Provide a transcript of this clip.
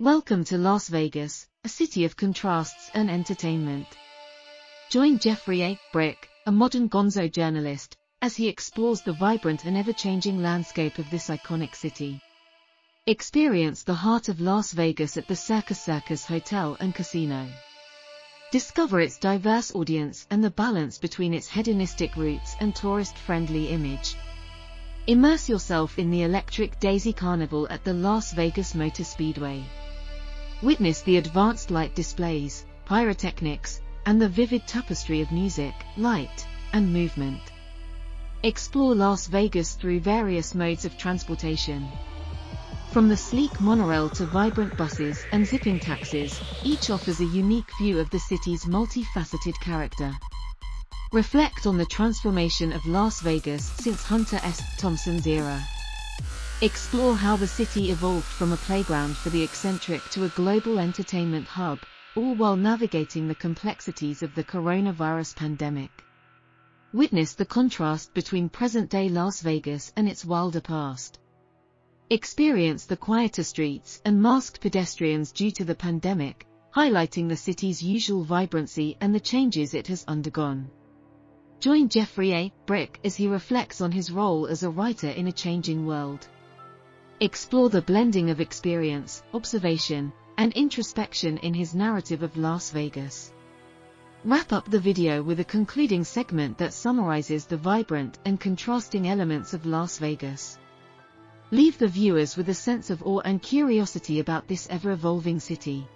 Welcome to Las Vegas, a city of contrasts and entertainment. Join Jeffrey A. Brick, a modern gonzo journalist, as he explores the vibrant and ever-changing landscape of this iconic city. Experience the heart of Las Vegas at the Circus Circus Hotel and Casino. Discover its diverse audience and the balance between its hedonistic roots and tourist-friendly image. Immerse yourself in the electric Daisy Carnival at the Las Vegas Motor Speedway. Witness the advanced light displays, pyrotechnics, and the vivid tapestry of music, light, and movement. Explore Las Vegas through various modes of transportation. From the sleek monorail to vibrant buses and zipping taxis, each offers a unique view of the city's multifaceted character. Reflect on the transformation of Las Vegas since Hunter S. Thompson's era. Explore how the city evolved from a playground for the eccentric to a global entertainment hub, all while navigating the complexities of the coronavirus pandemic. Witness the contrast between present-day Las Vegas and its wilder past. Experience the quieter streets and masked pedestrians due to the pandemic, highlighting the city's usual vibrancy and the changes it has undergone. Join Jeffrey A. Brick as he reflects on his role as a writer in a changing world. Explore the blending of experience, observation, and introspection in his narrative of Las Vegas. Wrap up the video with a concluding segment that summarizes the vibrant and contrasting elements of Las Vegas. Leave the viewers with a sense of awe and curiosity about this ever-evolving city.